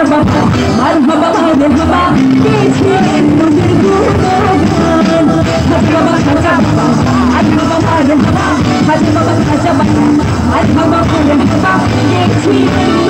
مرحبا مرحبا مرحبا كيفي مرحبا مرحبا مرحبا مرحبا مرحبا مرحبا مرحبا كيفي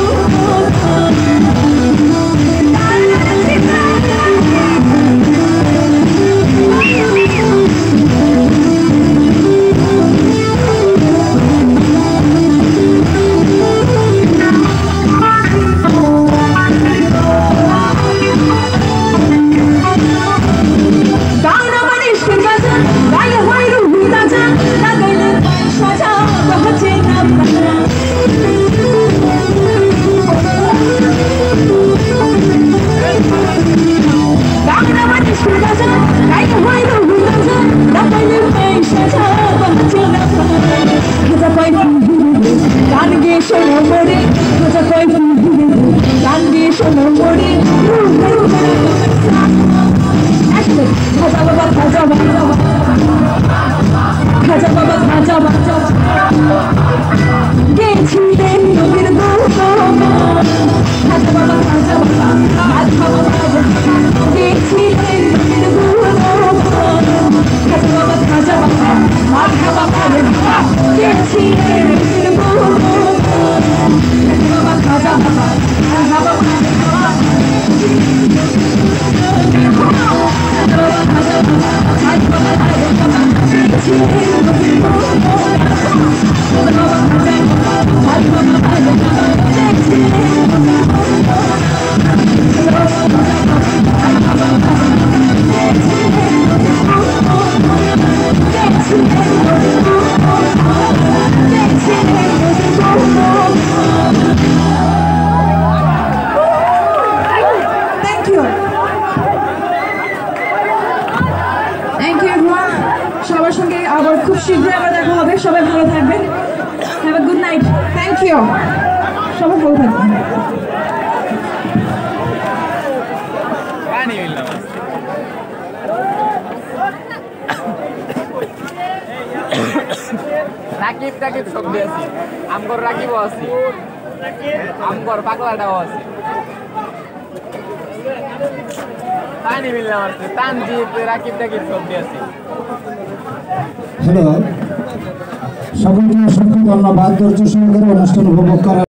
가져봐봐 가져봐 가져봐 가져봐 내 침대에 여기를 শীঘ্রই আবার দেখা হবে। সবাই ভালো থাকবেন। Have a good night thank you সবাই ভালো থাকবেন। রাকিব টাকিব সব দিয়েছি আমগর রাকিবও আছি। আমগর পাগলাটাও আছে। পানি মিললাম আর তানজিৎ, রাকিব টাকিব সব দিয়েছি হ্যালো সকলকে অসংখ্য ধন্যবাদ। ধৈর্য সহকারে অনুষ্ঠান উপভোগ করার